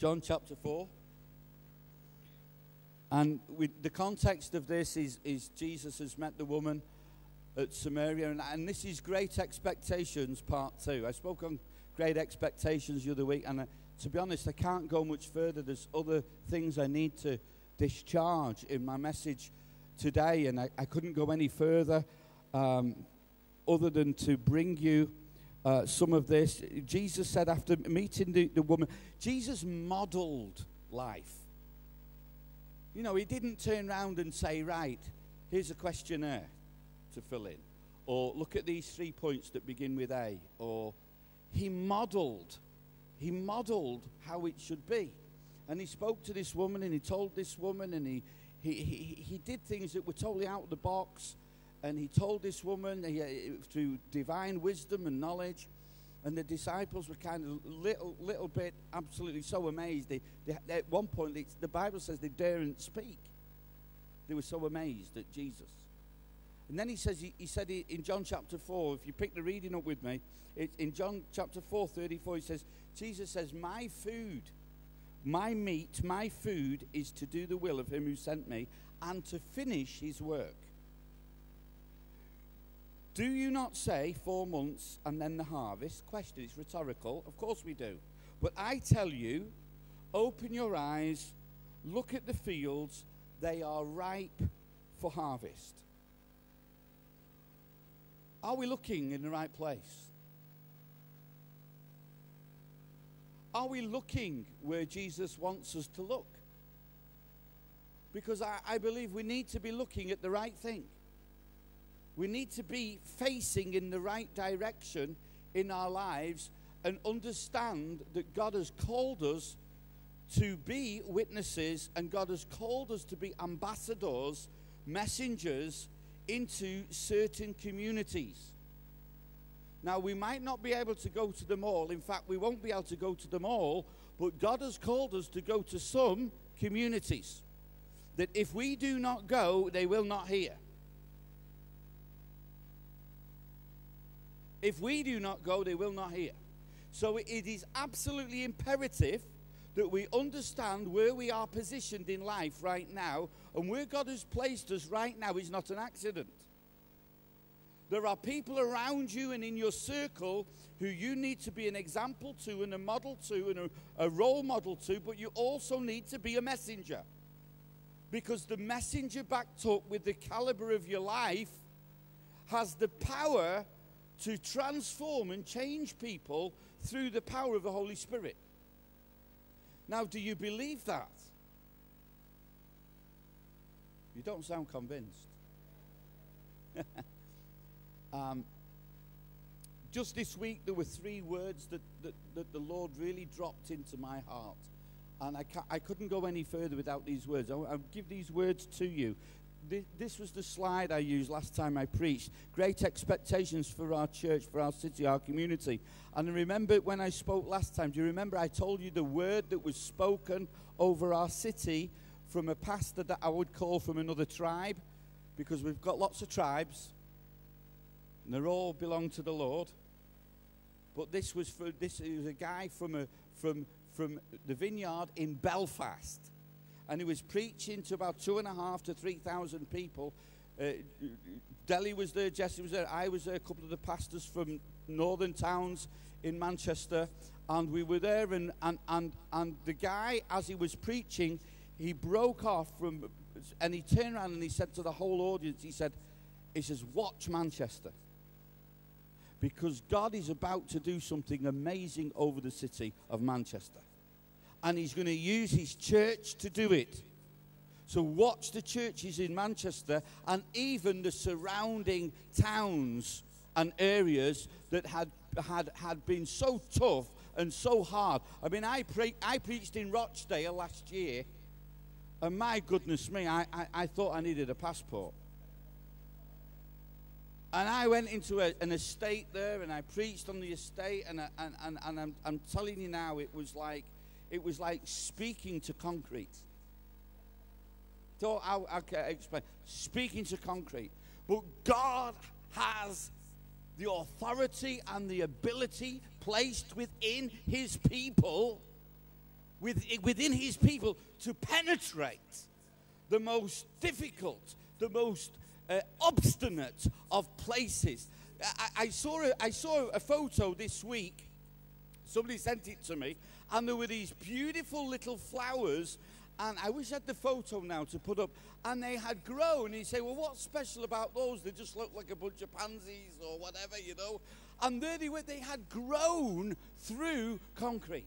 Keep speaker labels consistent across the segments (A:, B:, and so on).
A: John chapter 4. And with the context of this is, is Jesus has met the woman at Samaria, and, and this is Great Expectations Part 2. I spoke on Great Expectations the other week, and uh, to be honest, I can't go much further. There's other things I need to discharge in my message today, and I, I couldn't go any further um, other than to bring you uh, some of this. Jesus said after meeting the, the woman, Jesus modeled life. You know, he didn't turn around and say, right, here's a questionnaire to fill in. Or look at these three points that begin with A. Or he modeled, he modeled how it should be. And he spoke to this woman and he told this woman and he, he, he, he did things that were totally out of the box. And he told this woman he, uh, through divine wisdom and knowledge. And the disciples were kind of little, little bit absolutely so amazed. They, they, at one point, they, the Bible says they daren't speak. They were so amazed at Jesus. And then he says, he, he said in John chapter 4, if you pick the reading up with me, it, in John chapter 4, 34, he says, Jesus says, My food, my meat, my food is to do the will of him who sent me and to finish his work. Do you not say four months and then the harvest? Question, it's rhetorical. Of course we do. But I tell you, open your eyes, look at the fields, they are ripe for harvest. Are we looking in the right place? Are we looking where Jesus wants us to look? Because I, I believe we need to be looking at the right thing. We need to be facing in the right direction in our lives and understand that God has called us to be witnesses and God has called us to be ambassadors, messengers into certain communities. Now, we might not be able to go to them all. In fact, we won't be able to go to them all, but God has called us to go to some communities that if we do not go, they will not hear. If we do not go, they will not hear. So it is absolutely imperative that we understand where we are positioned in life right now and where God has placed us right now is not an accident. There are people around you and in your circle who you need to be an example to and a model to and a, a role model to, but you also need to be a messenger. Because the messenger backed up with the caliber of your life has the power to transform and change people through the power of the Holy Spirit. Now, do you believe that? You don't sound convinced. um, just this week, there were three words that, that, that, the Lord really dropped into my heart. And I, I couldn't go any further without these words. I'll, I'll give these words to you this was the slide I used last time I preached. Great expectations for our church, for our city, our community. And I remember when I spoke last time, do you remember I told you the word that was spoken over our city from a pastor that I would call from another tribe? Because we've got lots of tribes, and they all belong to the Lord. But this was for this was a guy from a from from the vineyard in Belfast and he was preaching to about two and a half to three thousand people. Uh, Delhi was there, Jesse was there, I was there, a couple of the pastors from northern towns in Manchester, and we were there. And, and, and, and the guy, as he was preaching, he broke off from, and he turned around and he said to the whole audience, he said, he says, watch Manchester. Because God is about to do something amazing over the city of Manchester and he's going to use his church to do it. So watch the churches in Manchester and even the surrounding towns and areas that had, had, had been so tough and so hard. I mean, I, pre- I preached in Rochdale last year, and my goodness me, I, I, I thought I needed a passport. And I went into a, an estate there and I preached on the estate, and, and, and, and I'm, I'm telling you now, it was like it was like speaking to concrete. So I, I can explain. Speaking to concrete. But God has the authority and the ability placed within his people with, within his people to penetrate the most difficult, the most uh, obstinate of places. I, I, saw a, I saw a photo this week. Somebody sent it to me, and there were these beautiful little flowers. And I wish I had the photo now to put up. And they had grown. And you say, well, what's special about those? They just look like a bunch of pansies or whatever, you know. And there they were. They had grown through concrete.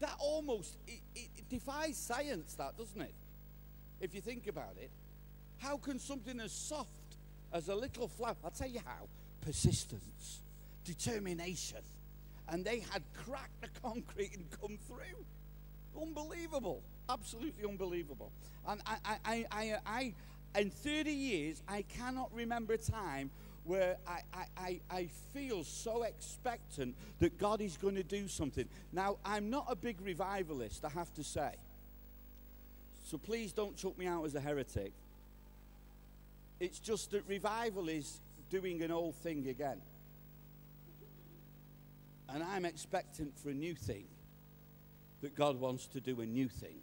A: That almost it, it defies science, that doesn't it? If you think about it, how can something as soft as a little flower? I'll tell you how: persistence, determination, and they had cracked the concrete and come through. Unbelievable, absolutely unbelievable. And I, I, I, I, I in 30 years, I cannot remember a time where I, I, I, feel so expectant that God is going to do something. Now, I'm not a big revivalist, I have to say. So please don't chuck me out as a heretic. It's just that revival is doing an old thing again. And I'm expectant for a new thing. That God wants to do a new thing.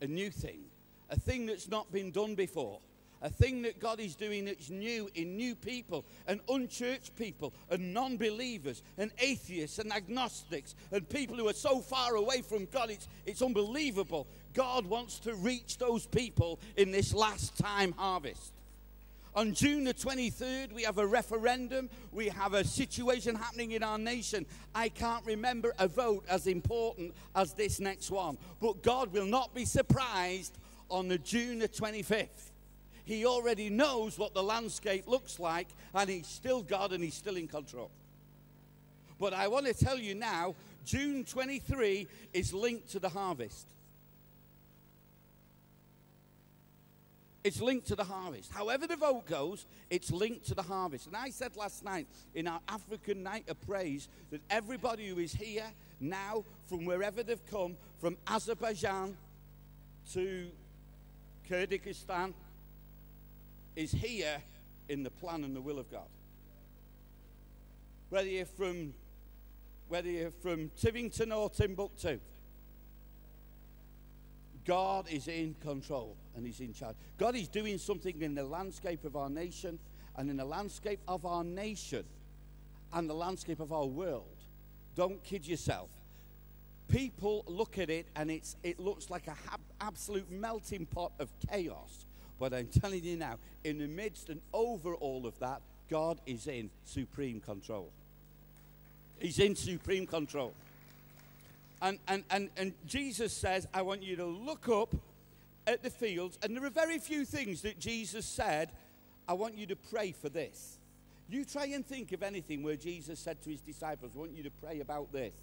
A: A new thing. A thing that's not been done before a thing that God is doing that's new in new people and unchurched people and non believers and atheists and agnostics and people who are so far away from God. It's, it's unbelievable. God wants to reach those people in this last time harvest. On June the 23rd, we have a referendum. We have a situation happening in our nation. I can't remember a vote as important as this next one. But God will not be surprised on the June the 25th he already knows what the landscape looks like, and He's still God and He's still in control. But I want to tell you now June 23 is linked to the harvest. It's linked to the harvest. However, the vote goes, it's linked to the harvest. And I said last night in our African night of praise that everybody who is here now, from wherever they've come, from Azerbaijan to Kyrgyzstan, is here in the plan and the will of God. Whether you're from whether you're from Tivington or Timbuktu, God is in control and He's in charge. God is doing something in the landscape of our nation and in the landscape of our nation and the landscape of our world. Don't kid yourself. People look at it and it's, it looks like an absolute melting pot of chaos. But I'm telling you now, in the midst and over all of that, God is in supreme control. He's in supreme control. And, and, and, and Jesus says, I want you to look up at the fields. And there are very few things that Jesus said, I want you to pray for this. You try and think of anything where Jesus said to his disciples, I want you to pray about this.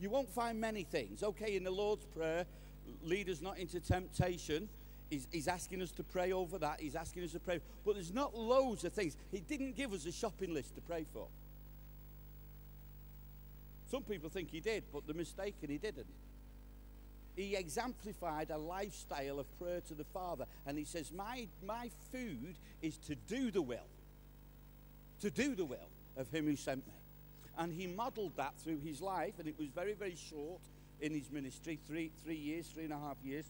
A: You won't find many things. Okay, in the Lord's Prayer, lead us not into temptation. He's, he's, asking us to pray over that. He's asking us to pray. But there's not loads of things. He didn't give us a shopping list to pray for. Some people think he did, but they're mistaken. He didn't. He exemplified a lifestyle of prayer to the Father. And he says, My, my food is to do the will, to do the will of him who sent me. And he modeled that through his life, and it was very, very short in his ministry three, three years, three and a half years.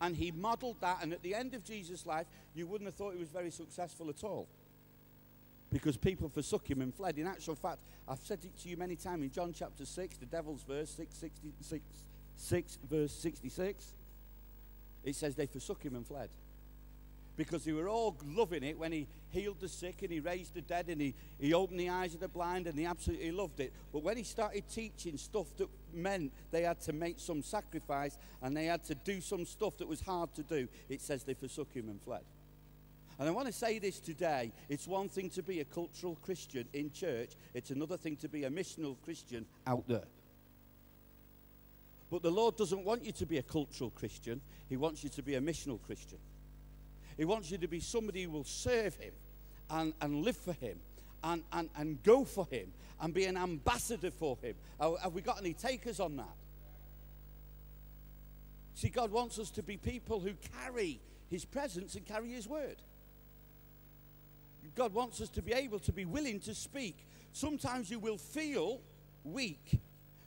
A: And he modeled that. And at the end of Jesus' life, you wouldn't have thought he was very successful at all. Because people forsook him and fled. In actual fact, I've said it to you many times in John chapter 6, the devil's verse, 6, 66, 6 verse 66. It says they forsook him and fled because they were all loving it when he healed the sick and he raised the dead and he, he opened the eyes of the blind and he absolutely loved it. But when he started teaching stuff that meant they had to make some sacrifice and they had to do some stuff that was hard to do, it says they forsook him and fled. And I want to say this today. It's one thing to be a cultural Christian in church, it's another thing to be a missional Christian out there. But the Lord doesn't want you to be a cultural Christian, He wants you to be a missional Christian. He wants you to be somebody who will serve Him and, and live for Him and, and, and go for Him and be an ambassador for Him. Have we got any takers on that? See, God wants us to be people who carry His presence and carry His word. God wants us to be able to be willing to speak. Sometimes you will feel weak.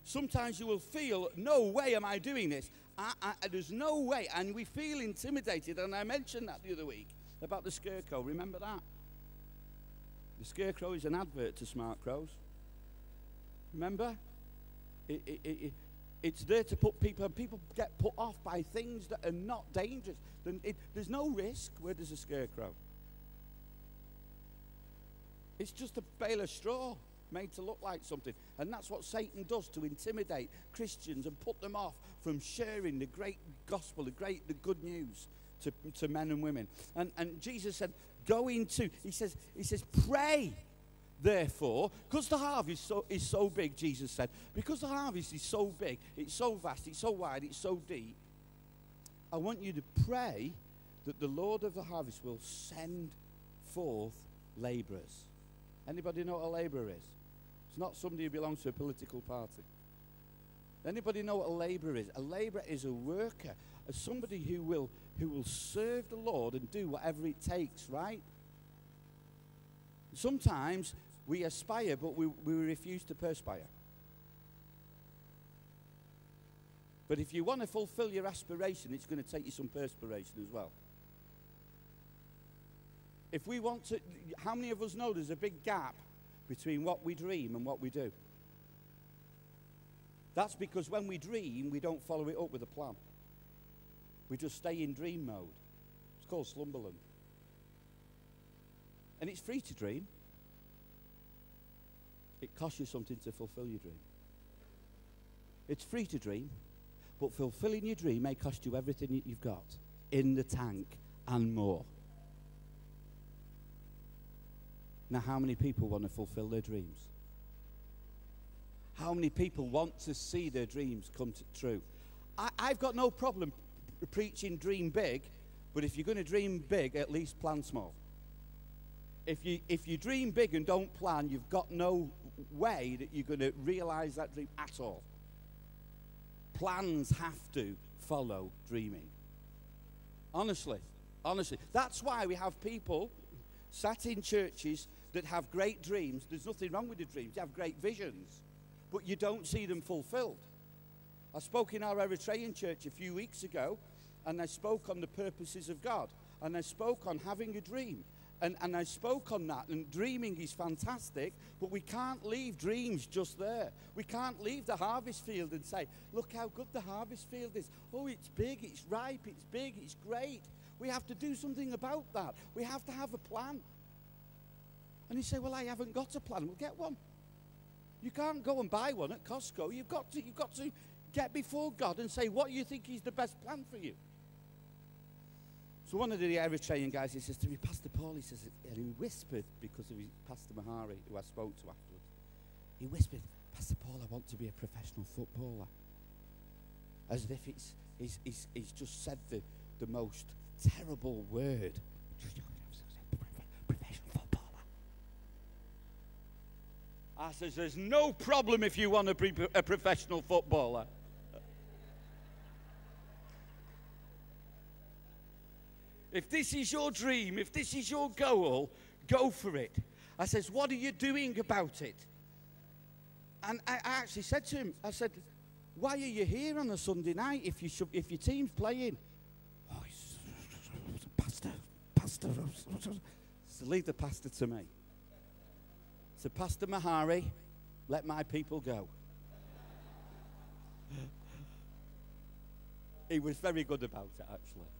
A: Sometimes you will feel, no way am I doing this. I, I, there's no way. And we feel intimidated. And I mentioned that the other week about the scarecrow. Remember that? The scarecrow is an advert to Smart Crows. Remember? It, it, it, it's there to put people, and people get put off by things that are not dangerous. there's no risk where there's a scarecrow. It's just a bale of straw made to look like something. And that's what Satan does to intimidate Christians and put them off from sharing the great gospel, the great, the good news to, to men and women. And, and Jesus said, go into, he says, he says, pray therefore, because the harvest so, is so big, Jesus said, because the harvest is so big, it's so vast, it's so wide, it's so deep, I want you to pray that the Lord of the harvest will send forth laborers. Anybody know what a laborer is? It's not somebody who belongs to a political party. Anybody know what a laborer is? A laborer is a worker, as somebody who will, who will serve the Lord and do whatever it takes, right? Sometimes we aspire, but we, we refuse to perspire. But if you want to fulfill your aspiration, it's going to take you some perspiration as well. If we want to, how many of us know there's a big gap between what we dream and what we do? That's because when we dream, we don't follow it up with a plan. We just stay in dream mode. It's called slumberland. And it's free to dream. It costs you something to fulfill your dream. It's free to dream, but fulfilling your dream may cost you everything you've got in the tank and more. Now, how many people want to fulfill their dreams? How many people want to see their dreams come true? I, I've got no problem preaching dream big, but if you're going to dream big, at least plan small. If you, if you dream big and don't plan, you've got no way that you're going to realize that dream at all. Plans have to follow dreaming. Honestly, honestly. That's why we have people sat in churches that have great dreams. There's nothing wrong with the dreams, you have great visions, but you don't see them fulfilled. I spoke in our Eritrean church a few weeks ago, and I spoke on the purposes of God, and I spoke on having a dream. And, and I spoke on that, and dreaming is fantastic, but we can't leave dreams just there. We can't leave the harvest field and say, Look how good the harvest field is. Oh, it's big, it's ripe, it's big, it's great. We have to do something about that. We have to have a plan. And you say, Well, I haven't got a plan. We'll get one. You can't go and buy one at Costco. You've got to, you've got to get before God and say, What do you think is the best plan for you? So one of the Eritrean guys, he says to me, Pastor Paul, he says, and he whispered, because of his, Pastor Mahari, who I spoke to afterwards, he whispered, Pastor Paul, I want to be a professional footballer. As if it's, he's, he's, he's just said the, the most terrible word. Professional footballer. I says, there's no problem if you want to be a professional footballer. If this is your dream, if this is your goal, go for it. I says, What are you doing about it? And I, actually said to him, I said, Why are you here on a Sunday night if, you should, if your team's playing? Oh, he's, pastor, pastor. So leave the pastor to me. So, Pastor Mahari, let my people go. he was very good about it, actually.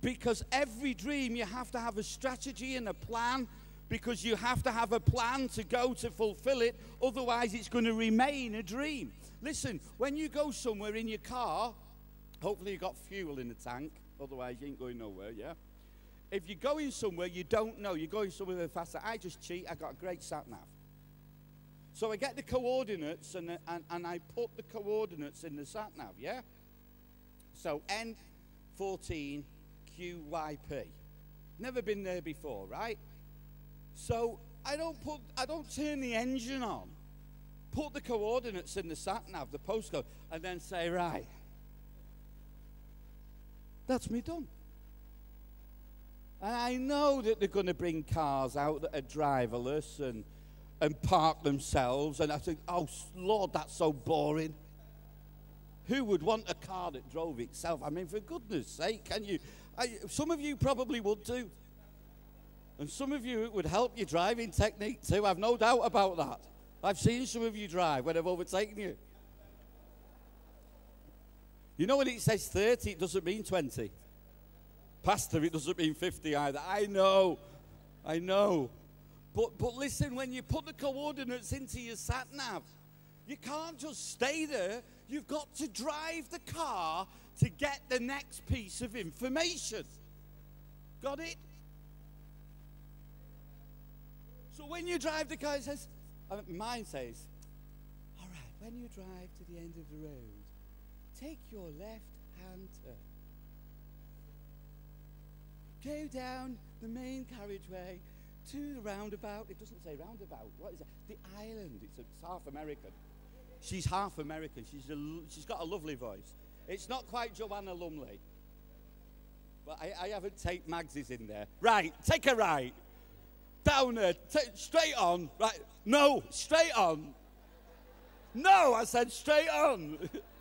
A: Because every dream, you have to have a strategy and a plan because you have to have a plan to go to fulfill it. Otherwise, it's going to remain a dream. Listen, when you go somewhere in your car, hopefully you've got fuel in the tank. Otherwise, you ain't going nowhere, yeah? If you're going somewhere you don't know, you're going somewhere faster. I just cheat. I got a great sat nav. So I get the coordinates and, uh, and, and I put the coordinates in the sat nav, yeah? So N14 QYP. Never been there before, right? So I don't put, I don't turn the engine on, put the coordinates in the sat nav, the postcode, and then say, right, that's me done. And I know that they're going to bring cars out that are driverless and, and park themselves. And I think, oh, Lord, that's so boring. Who would want a car that drove itself? I mean, for goodness sake, can you? I, some of you probably would too. And some of you, it would help your driving technique too. I've no doubt about that. I've seen some of you drive when I've overtaken you. You know when it says 30, it doesn't mean 20. Pastor, it doesn't mean 50 either. I know. I know. But, but listen, when you put the coordinates into your sat nav, you can't just stay there. You've got to drive the car to get the next piece of information. Got it? So when you drive the car, it says, uh, mine says, all right, when you drive to the end of the road, take your left hand turn. Go down the main carriageway to the roundabout. It doesn't say roundabout. What is it? The island. It's, a, it's half American. She's half American. She's, a, she's got a lovely voice. It's not quite Joanna Lumley. But I, I haven't taken Magsy's in there. Right, take a right. Down there, straight on. Right, no, straight on. No, I said straight on.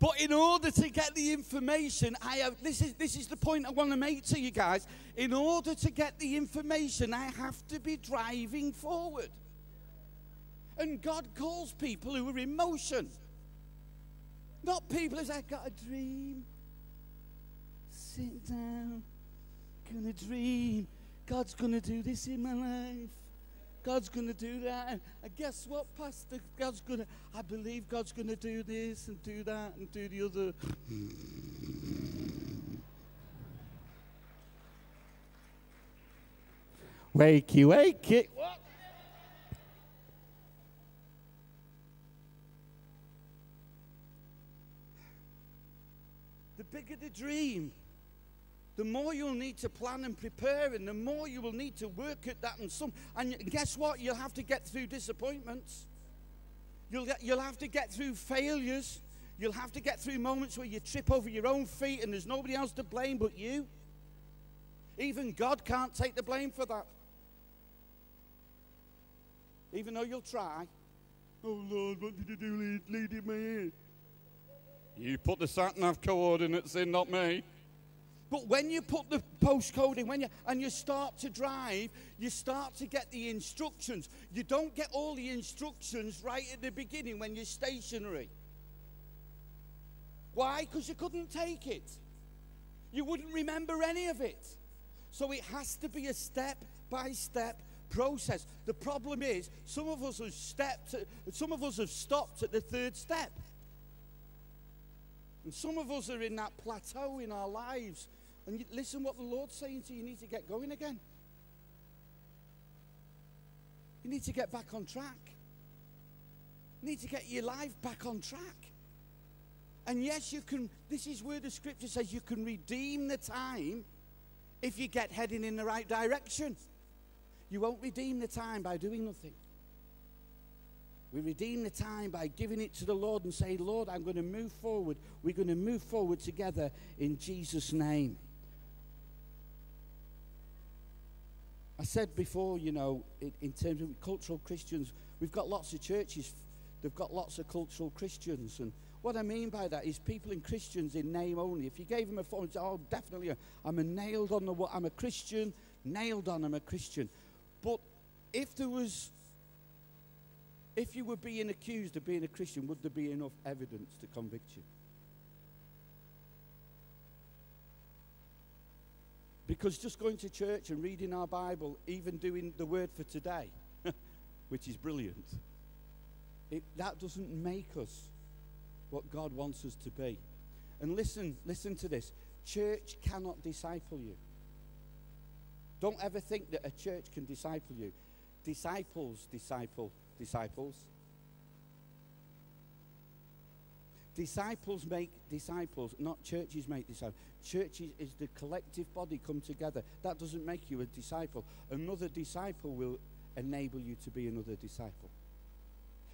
A: But in order to get the information, I have, this, is, this is the point I want to make to you guys. In order to get the information, I have to be driving forward. And God calls people who are in motion. Not people who say, I've got a dream. Sit down. Gonna dream. God's gonna do this in my life. God's going to do that. And, guess what, Pastor? God's going to, I believe God's going to do this and do that and do the other. wakey, wakey. What? The bigger the dream, the more you'll need to plan and prepare, and the more you will need to work at that. And some, and guess what? You'll have to get through disappointments. You'll get, you'll have to get through failures. You'll have to get through moments where you trip over your own feet, and there's nobody else to blame but you. Even God can't take the blame for that. Even though you'll try. Oh Lord, what did you do? Lead, lead in my. You put the sat nav coordinates in, not me. But when you put the postcode in, when you and you start to drive, you start to get the instructions. You don't get all the instructions right at the beginning when you're stationary. Why? Because you couldn't take it. You wouldn't remember any of it. So it has to be a step by step process. The problem is, some of us have stepped, some of us have stopped at the third step. And some of us are in that plateau in our lives and listen what the Lord's saying to you. You need to get going again. You need to get back on track. You need to get your life back on track. And yes, you can, this is where the scripture says you can redeem the time if you get heading in the right direction. You won't redeem the time by doing nothing. We redeem the time by giving it to the Lord and say, Lord, I'm going to move forward. We're going to move forward together in Jesus' name. I said before, you know, in, in, terms of cultural Christians, we've got lots of churches, they've got lots of cultural Christians. And what I mean by that is people in Christians in name only. If you gave them a phone, say, oh, definitely, uh, I'm a nailed on the what, I'm a Christian, nailed on, I'm a Christian. But if there was, if you were being accused of being a Christian, would there be enough evidence to convict you? Because just going to church and reading our Bible, even doing the word for today, which is brilliant, it, that doesn't make us what God wants us to be. And listen, listen to this. Church cannot disciple you. Don't ever think that a church can disciple you. Disciples disciple disciples. Disciples make disciples, not churches make disciples. Churches is the collective body come together. That doesn't make you a disciple. Another disciple will enable you to be another disciple.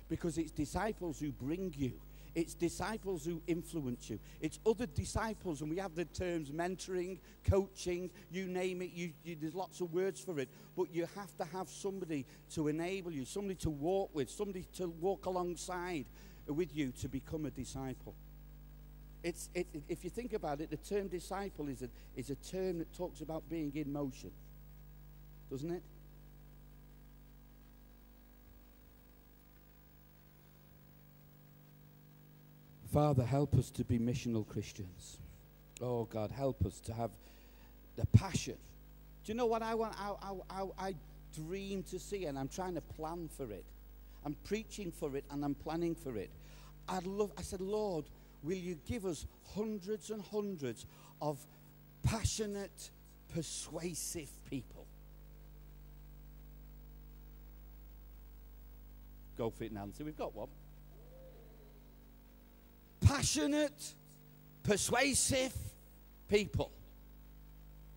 A: Because it's disciples who bring you. It's disciples who influence you. It's other disciples, and we have the terms mentoring, coaching, you name it. You, you, there's lots of words for it. But you have to have somebody to enable you, somebody to walk with, somebody to walk alongside with you to become a disciple. It's, it, if you think about it, the term disciple is a, is a term that talks about being in motion, doesn't it? Father, help us to be missional Christians. Oh, God, help us to have the passion. Do you know what I want? I, I, I, I dream to see, and I'm trying to plan for it. I'm preaching for it, and I'm planning for it. I'd love, I said, Lord, will you give us hundreds and hundreds of passionate, persuasive people? Go for it, Nancy. We've got one passionate, persuasive people.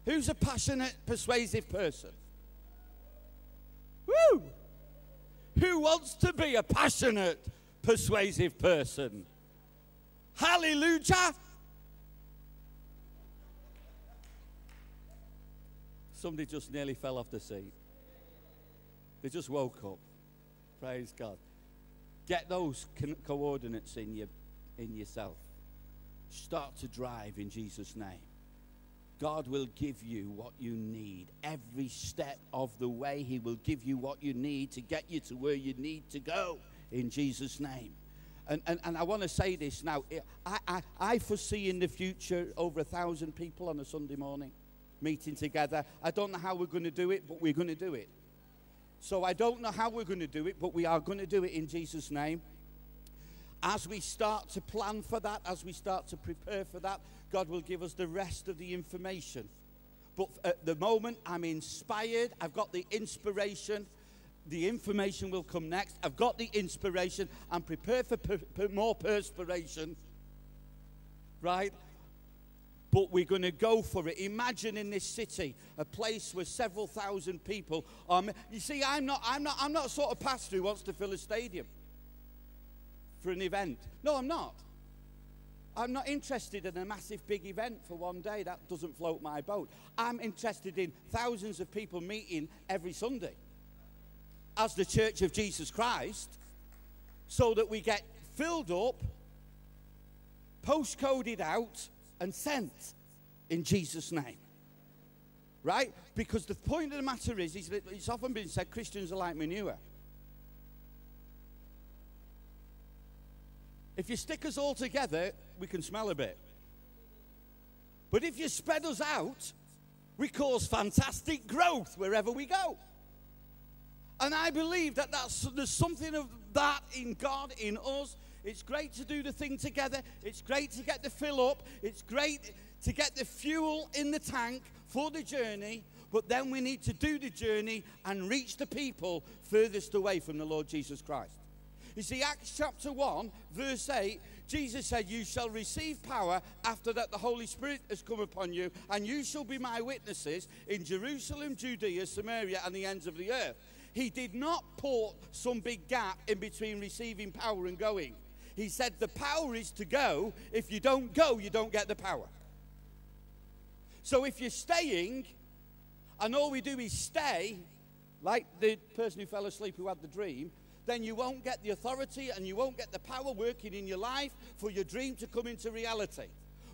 A: Who's a passionate, persuasive person? Woo! Who wants to be a passionate, persuasive person? Hallelujah! Somebody just nearly fell off the seat. They just woke up. Praise God. Get those coordinates in your in yourself. Start to drive in Jesus' name. God will give you what you need. Every step of the way, He will give you what you need to get you to where you need to go in Jesus' name. And, and, and I want to say this now. I, I, I foresee in the future over a thousand people on a Sunday morning meeting together. I don't know how we're going to do it, but we're going to do it. So I don't know how we're going to do it, but we are going to do it in Jesus' name as we start to plan for that, as we start to prepare for that, God will give us the rest of the information. But at the moment, I'm inspired. I've got the inspiration. The information will come next. I've got the inspiration. I'm prepared for per, per, more perspiration. Right? But we're going to go for it. Imagine in this city, a place where several thousand people are. You see, I'm not, I'm not, I'm not a sort of pastor who wants to fill a stadium for an event. No, I'm not. I'm not interested in a massive big event for one day. That doesn't float my boat. I'm interested in thousands of people meeting every Sunday as the Church of Jesus Christ so that we get filled up, postcoded out, and sent in Jesus' name. Right? Because the point of the matter is, is it's often been said Christians are like manure. If you stick us all together, we can smell a bit. But if you spread us out, we cause fantastic growth wherever we go. And I believe that that's, there's something of that in God, in us. It's great to do the thing together. It's great to get the fill up. It's great to get the fuel in the tank for the journey. But then we need to do the journey and reach the people furthest away from the Lord Jesus Christ. You see, Acts chapter 1, verse 8, Jesus said, You shall receive power after that the Holy Spirit has come upon you, and you shall be my witnesses in Jerusalem, Judea, Samaria, and the ends of the earth. He did not put some big gap in between receiving power and going. He said, The power is to go. If you don't go, you don't get the power. So if you're staying, and all we do is stay, like the person who fell asleep who had the dream, then you won't get the authority and you won't get the power working in your life for your dream to come into reality.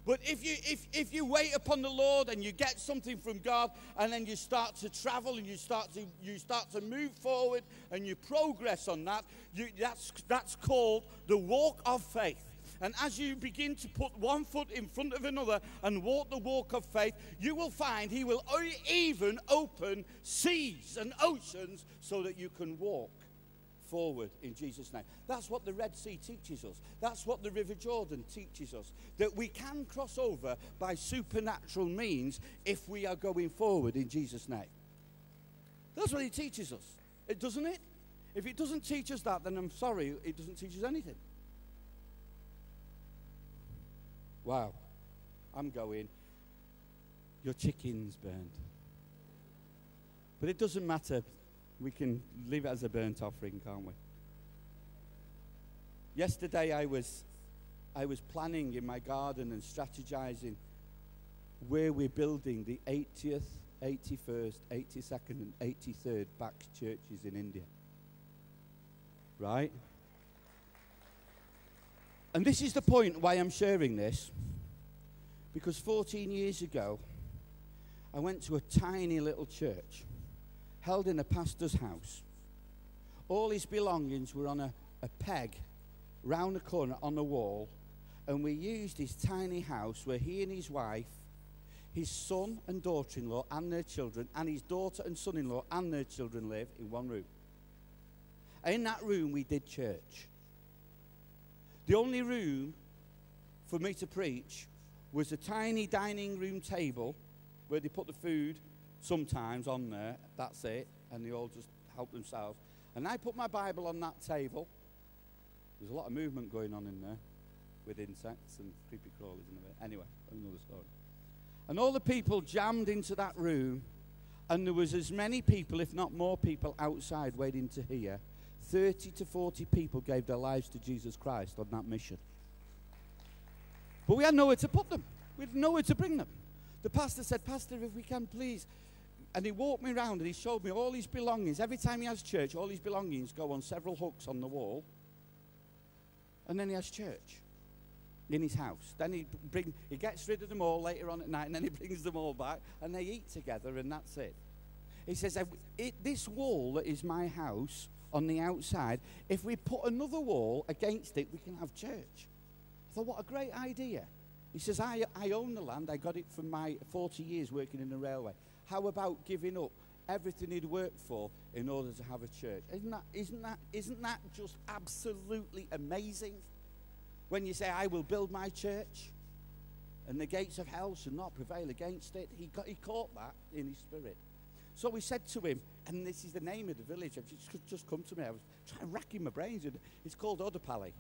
A: But if you if, if you wait upon the Lord and you get something from God and then you start to travel and you start to you start to move forward and you progress on that, you, that's that's called the walk of faith. And as you begin to put one foot in front of another and walk the walk of faith, you will find He will even open seas and oceans so that you can walk forward in Jesus' name. That's what the Red Sea teaches us. That's what the River Jordan teaches us. That we can cross over by supernatural means if we are going forward in Jesus' name. That's what he teaches us. It doesn't it? If it doesn't teach us that, then I'm sorry, it doesn't teach us anything. Wow. I'm going. Your chicken's burned. But it doesn't matter we can leave it as a burnt offering, can't we? Yesterday I was I was planning in my garden and strategizing where we're building the 80th, 81st, 82nd, and 83rd Baptist churches in India. Right? And this is the point why I'm sharing this. Because 14 years ago, I went to a tiny little church held in a pastor's house. All his belongings were on a, a peg round the corner on the wall, and we used his tiny house where he and his wife, his son and daughter in law, and their children, and his daughter and son in law, and their children live in one room. In that room, we did church. The only room for me to preach was a tiny dining room table where they put the food sometimes on there. That's it. And they all just help themselves. And I put my Bible on that table. There's a lot of movement going on in there with insects and creepy crawlers and everything. Anyway, another story. And all the people jammed into that room, and there was as many people, if not more people, outside waiting to hear. 30 to 40 people gave their lives to Jesus Christ on that mission. But we had nowhere to put them. We had nowhere to bring them. The pastor said, Pastor, if we can please. And he walked me around and he showed me all his belongings. Every time he has church, all his belongings go on several hooks on the wall. And then he has church in his house. Then he bring he gets rid of them all later on at night, and then he brings them all back, and they eat together, and that's it. He says, "This wall that is my house on the outside, if we put another wall against it, we can have church." I thought, what a great idea. He says, I, I own the land. I got it from my 40 years working in the railway. How about giving up everything he'd worked for in order to have a church? Isn't that, isn't that, isn't that just absolutely amazing? When you say, I will build my church and the gates of hell shall not prevail against it, he, got, he caught that in his spirit. So we said to him, and this is the name of the village, I've just, just come to me. I was trying to rack in my brains. It's called Odapally.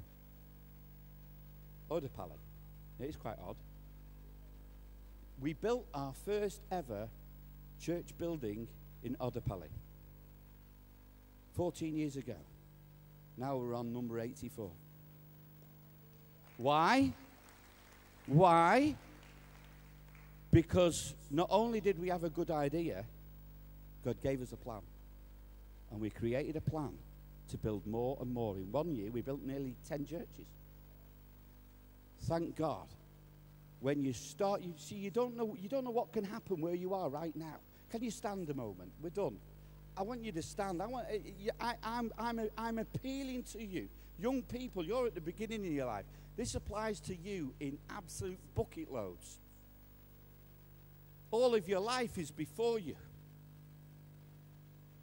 A: Odapally. It is quite odd. We built our first ever church building in Odapally 14 years ago. Now we're on number 84. Why? Why? Because not only did we have a good idea, God gave us a plan. And we created a plan to build more and more. In one year, we built nearly 10 churches. Thank God. When you start, you see, you don't know, you don't know what can happen where you are right now. Can you stand a moment? We're done. I want you to stand. I want, eh, I, I'm, I'm, I'm appealing to you. Young people, you're at the beginning of your life. This applies to you in absolute bucket loads. All of your life is before you.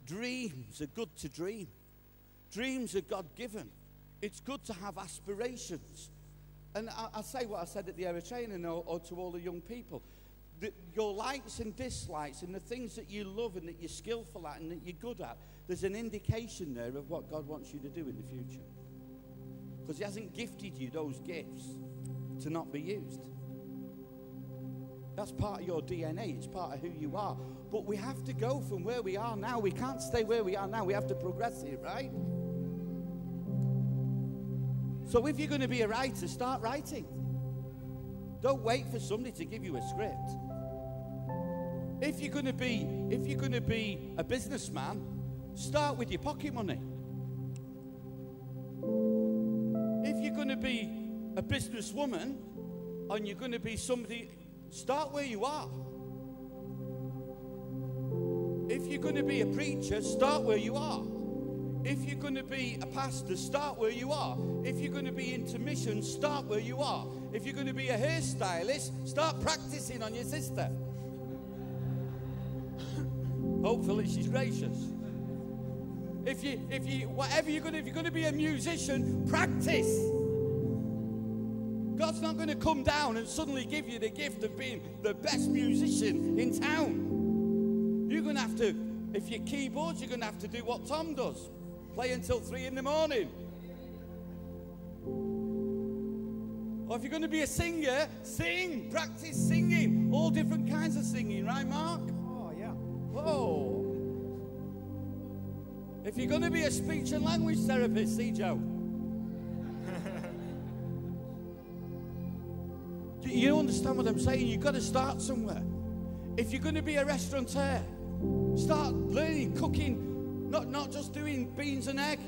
A: Dreams are good to dream. Dreams are God given. It's good to have aspirations. And I, will say what I said at the Eritrean or, or to all the young people. The, your likes and dislikes and the things that you love and that you're skillful at and that you're good at, there's an indication there of what God wants you to do in the future. Because He hasn't gifted you those gifts to not be used. That's part of your DNA, it's part of who you are. But we have to go from where we are now. We can't stay where we are now. We have to progress here, right? So if you're going to be a writer, start writing. Don't wait for somebody to give you a script. If you're going to be if you're going to be a businessman, start with your pocket money. If you're going to be a businesswoman and you're going to be somebody, start where you are. If you're going to be a preacher, start where you are. If you're going to be a pastor, start where you are. If you're going to be into mission, start where you are. If you're going to be a hairstylist, start practicing on your sister. Hopefully she's gracious. If you, if you, whatever you're going to, if you're going to be a musician, practice. God's not going to come down and suddenly give you the gift of being the best musician in town. You're going to have to, if you're keyboards, you're going to have to do what Tom does play until three in the morning. Or if you're going to be a singer, sing, practice singing, all different kinds of singing, right, Mark?
B: Oh, yeah.
A: Whoa. If you're going to be a speech and language therapist, see Joe. Do You understand what I'm saying? You've got to start somewhere. If you're going to be a restaurateur, start learning cooking, not, not just doing beans and egg.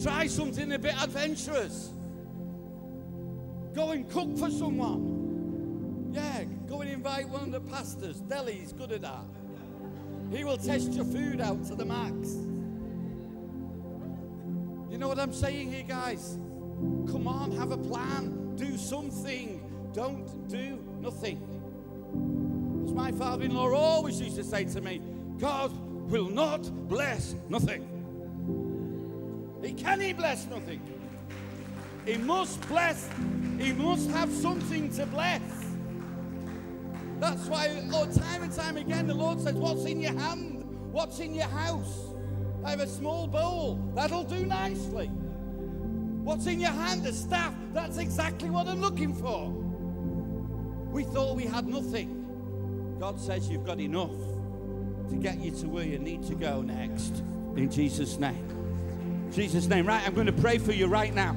A: Try something a bit adventurous. Go and cook for someone. Yeah, go and invite one of the pastors. Deli's good at that. He will test your food out to the max. You know what I'm saying here, guys? Come on, have a plan. Do something. Don't do nothing. As my father in law always used to say to me, God will not bless nothing. He can he bless nothing. He must bless, he must have something to bless. That's why, oh, time and time again, the Lord says, What's in your hand? What's in your house? I have a small bowl. That'll do nicely. What's in your hand? A staff. That's exactly what I'm looking for. We thought we had nothing. God says you've got enough to get you to where you need to go next. In Jesus' name. Jesus' name. Right, I'm going to pray for you right now.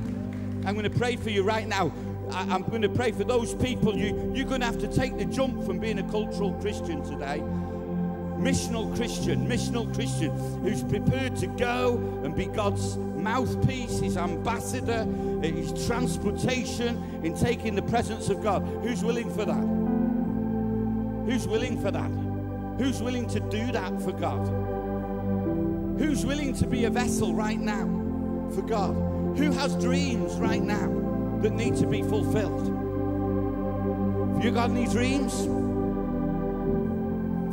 A: I'm going to pray for you right now. I, am going to pray for those people. You, you're going to have to take the jump from being a cultural Christian today. Missional Christian, missional Christian who's prepared to go and be God's mouthpiece, his ambassador, his transportation in taking the presence of God. Who's willing for that? Who's willing for that? Who's willing to do that for God? Who's willing to be a vessel right now for God? Who has dreams right now that need to be fulfilled? Have you got any dreams?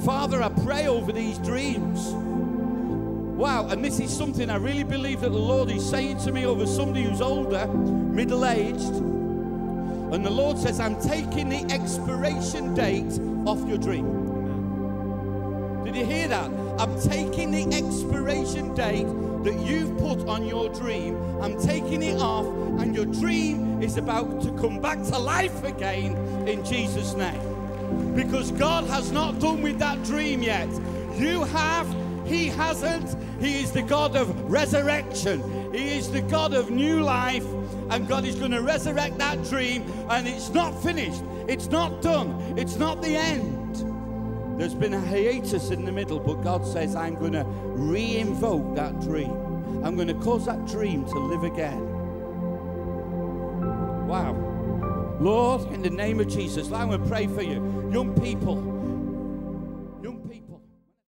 A: Father, I pray over these dreams. Wow, and this is something I really believe that the Lord is saying to me over somebody who's older, middle aged. And the Lord says, I'm taking the expiration date off your dream. Did you hear that? I'm taking the expiration date that you've put on your dream. I'm taking it off, and your dream is about to come back to life again in Jesus' name. Because God has not done with that dream yet. You have, He hasn't. He is the God of resurrection, He is the God of new life, and God is going to resurrect that dream, and it's not finished, it's not done, it's not the end. There's been a hiatus in the middle, but God says, I'm going to re invoke that dream. I'm going to cause that dream to live again. Wow. Lord, in the name of Jesus, I'm going to pray for you. Young people,